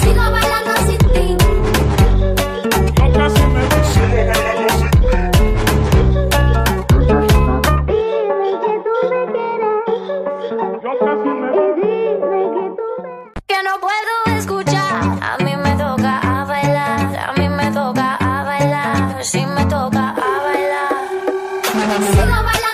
Sigo bailando sin ti. Dime que tú me quieras. Que no puedo escuchar. A mí me toca a bailar. A mí me toca a bailar. Si me toca a bailar. Sigo bailando.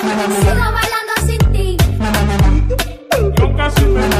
Sigo bailando sin ti. Yo casi me